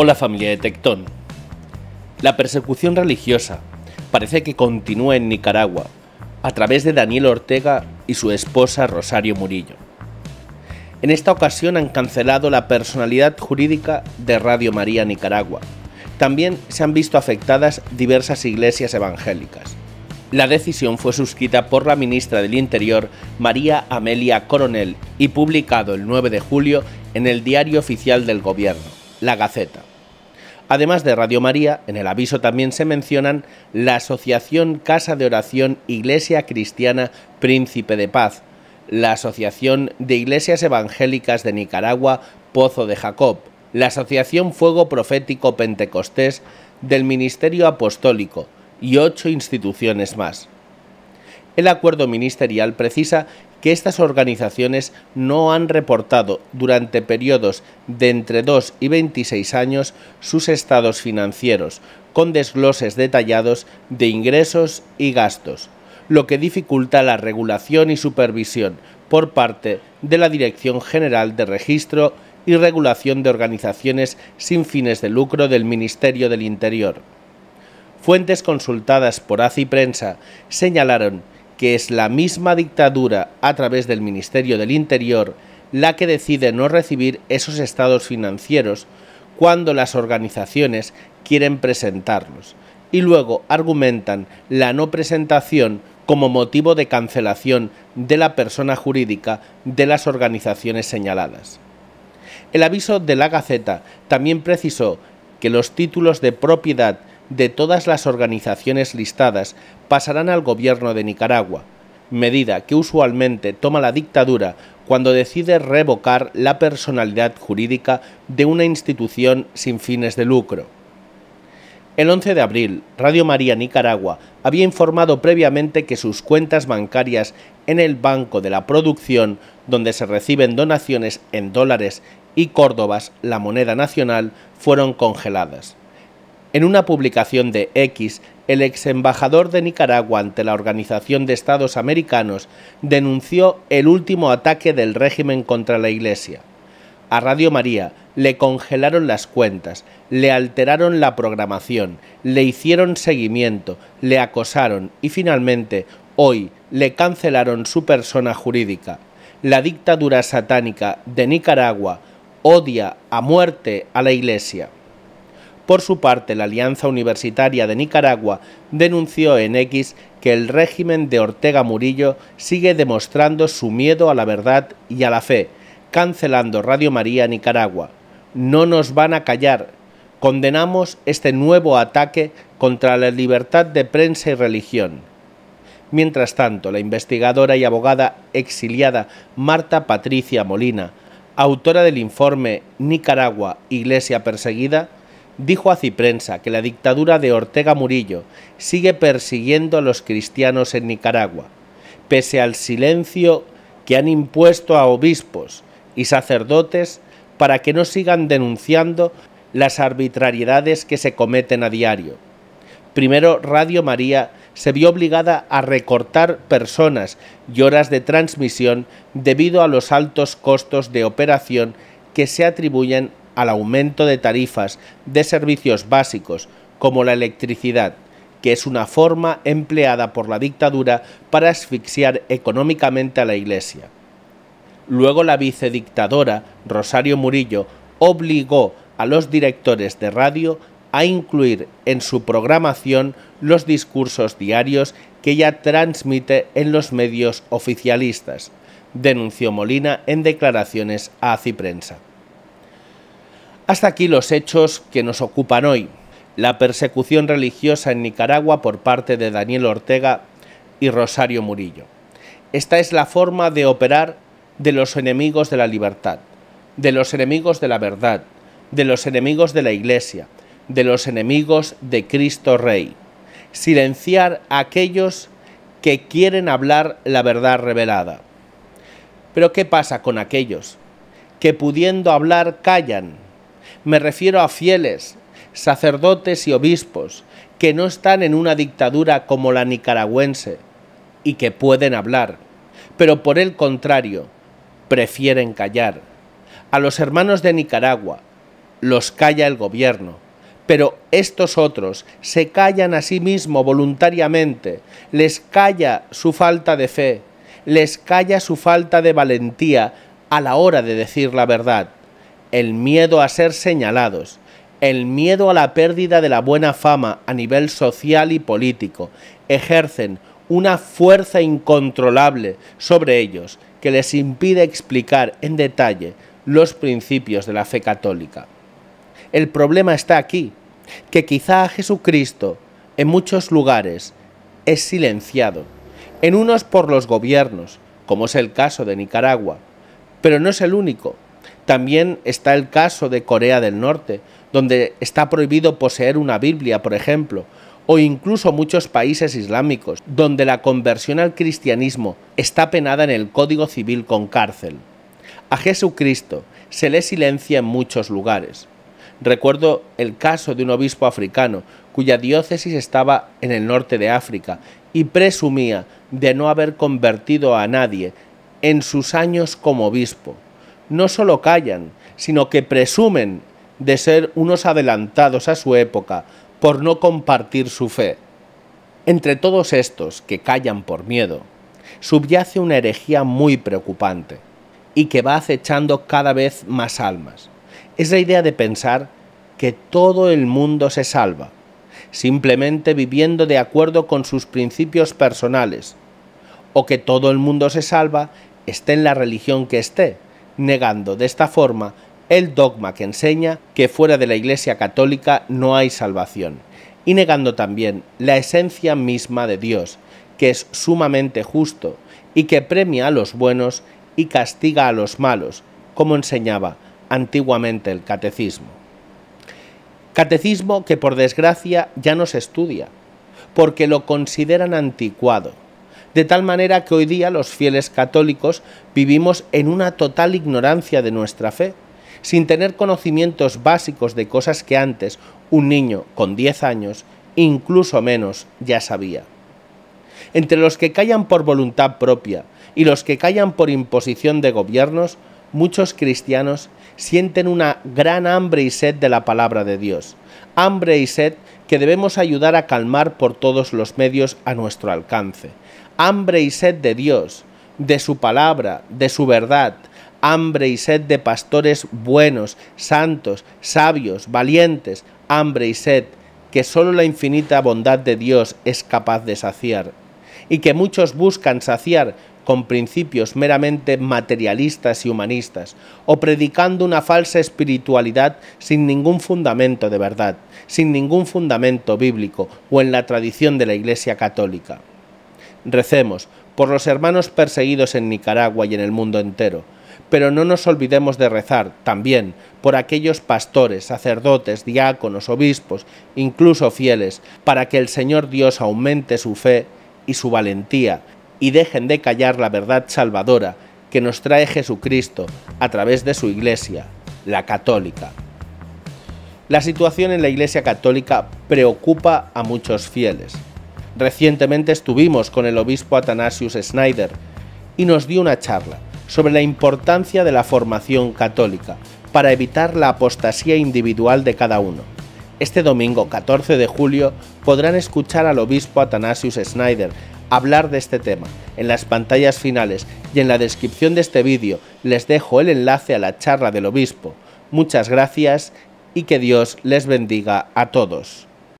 Hola familia de Tectón. La persecución religiosa parece que continúa en Nicaragua a través de Daniel Ortega y su esposa Rosario Murillo. En esta ocasión han cancelado la personalidad jurídica de Radio María Nicaragua. También se han visto afectadas diversas iglesias evangélicas. La decisión fue suscrita por la ministra del Interior, María Amelia Coronel, y publicado el 9 de julio en el Diario Oficial del Gobierno, La Gaceta. Además de Radio María, en el aviso también se mencionan la Asociación Casa de Oración Iglesia Cristiana Príncipe de Paz, la Asociación de Iglesias Evangélicas de Nicaragua Pozo de Jacob, la Asociación Fuego Profético Pentecostés del Ministerio Apostólico y ocho instituciones más. El acuerdo ministerial precisa que estas organizaciones no han reportado durante periodos de entre 2 y 26 años sus estados financieros, con desgloses detallados de ingresos y gastos, lo que dificulta la regulación y supervisión por parte de la Dirección General de Registro y Regulación de Organizaciones sin fines de lucro del Ministerio del Interior. Fuentes consultadas por ACI Prensa señalaron que es la misma dictadura a través del Ministerio del Interior la que decide no recibir esos estados financieros cuando las organizaciones quieren presentarlos y luego argumentan la no presentación como motivo de cancelación de la persona jurídica de las organizaciones señaladas. El aviso de la Gaceta también precisó que los títulos de propiedad de todas las organizaciones listadas pasarán al gobierno de Nicaragua, medida que usualmente toma la dictadura cuando decide revocar la personalidad jurídica de una institución sin fines de lucro. El 11 de abril, Radio María Nicaragua había informado previamente que sus cuentas bancarias en el Banco de la Producción, donde se reciben donaciones en dólares y córdobas, la moneda nacional, fueron congeladas. En una publicación de X, el ex embajador de Nicaragua ante la Organización de Estados Americanos denunció el último ataque del régimen contra la Iglesia. A Radio María le congelaron las cuentas, le alteraron la programación, le hicieron seguimiento, le acosaron y finalmente hoy le cancelaron su persona jurídica. La dictadura satánica de Nicaragua odia a muerte a la Iglesia. Por su parte, la Alianza Universitaria de Nicaragua denunció en X que el régimen de Ortega Murillo sigue demostrando su miedo a la verdad y a la fe, cancelando Radio María Nicaragua. No nos van a callar. Condenamos este nuevo ataque contra la libertad de prensa y religión. Mientras tanto, la investigadora y abogada exiliada Marta Patricia Molina, autora del informe Nicaragua, Iglesia Perseguida, dijo a Ciprensa que la dictadura de Ortega Murillo sigue persiguiendo a los cristianos en Nicaragua, pese al silencio que han impuesto a obispos y sacerdotes para que no sigan denunciando las arbitrariedades que se cometen a diario. Primero, Radio María se vio obligada a recortar personas y horas de transmisión debido a los altos costos de operación que se atribuyen al aumento de tarifas de servicios básicos como la electricidad, que es una forma empleada por la dictadura para asfixiar económicamente a la Iglesia. Luego la vicedictadora Rosario Murillo obligó a los directores de radio a incluir en su programación los discursos diarios que ella transmite en los medios oficialistas, denunció Molina en declaraciones a Ciprensa. Hasta aquí los hechos que nos ocupan hoy. La persecución religiosa en Nicaragua por parte de Daniel Ortega y Rosario Murillo. Esta es la forma de operar de los enemigos de la libertad, de los enemigos de la verdad, de los enemigos de la Iglesia, de los enemigos de Cristo Rey. Silenciar a aquellos que quieren hablar la verdad revelada. Pero ¿qué pasa con aquellos que pudiendo hablar callan? Me refiero a fieles, sacerdotes y obispos, que no están en una dictadura como la nicaragüense y que pueden hablar, pero por el contrario, prefieren callar. A los hermanos de Nicaragua, los calla el gobierno, pero estos otros se callan a sí mismo voluntariamente, les calla su falta de fe, les calla su falta de valentía a la hora de decir la verdad, el miedo a ser señalados, el miedo a la pérdida de la buena fama a nivel social y político, ejercen una fuerza incontrolable sobre ellos que les impide explicar en detalle los principios de la fe católica. El problema está aquí, que quizá a Jesucristo en muchos lugares es silenciado, en unos por los gobiernos, como es el caso de Nicaragua, pero no es el único. También está el caso de Corea del Norte, donde está prohibido poseer una Biblia, por ejemplo, o incluso muchos países islámicos, donde la conversión al cristianismo está penada en el Código Civil con cárcel. A Jesucristo se le silencia en muchos lugares. Recuerdo el caso de un obispo africano cuya diócesis estaba en el norte de África y presumía de no haber convertido a nadie en sus años como obispo. No solo callan, sino que presumen de ser unos adelantados a su época por no compartir su fe. Entre todos estos que callan por miedo, subyace una herejía muy preocupante y que va acechando cada vez más almas. Es la idea de pensar que todo el mundo se salva, simplemente viviendo de acuerdo con sus principios personales, o que todo el mundo se salva esté en la religión que esté, negando de esta forma el dogma que enseña que fuera de la Iglesia Católica no hay salvación, y negando también la esencia misma de Dios, que es sumamente justo y que premia a los buenos y castiga a los malos, como enseñaba antiguamente el catecismo. Catecismo que por desgracia ya no se estudia, porque lo consideran anticuado, de tal manera que hoy día los fieles católicos vivimos en una total ignorancia de nuestra fe, sin tener conocimientos básicos de cosas que antes un niño con 10 años, incluso menos, ya sabía. Entre los que callan por voluntad propia y los que callan por imposición de gobiernos, muchos cristianos sienten una gran hambre y sed de la palabra de Dios, hambre y sed que debemos ayudar a calmar por todos los medios a nuestro alcance, hambre y sed de Dios, de su palabra, de su verdad, hambre y sed de pastores buenos, santos, sabios, valientes, hambre y sed que sólo la infinita bondad de Dios es capaz de saciar, y que muchos buscan saciar con principios meramente materialistas y humanistas, o predicando una falsa espiritualidad sin ningún fundamento de verdad, sin ningún fundamento bíblico o en la tradición de la Iglesia católica. Recemos por los hermanos perseguidos en Nicaragua y en el mundo entero, pero no nos olvidemos de rezar también por aquellos pastores, sacerdotes, diáconos, obispos, incluso fieles, para que el Señor Dios aumente su fe y su valentía y dejen de callar la verdad salvadora que nos trae Jesucristo a través de su Iglesia, la católica. La situación en la Iglesia católica preocupa a muchos fieles. Recientemente estuvimos con el obispo Athanasius Schneider y nos dio una charla sobre la importancia de la formación católica para evitar la apostasía individual de cada uno. Este domingo 14 de julio podrán escuchar al obispo Athanasius Schneider hablar de este tema. En las pantallas finales y en la descripción de este vídeo les dejo el enlace a la charla del obispo. Muchas gracias y que Dios les bendiga a todos.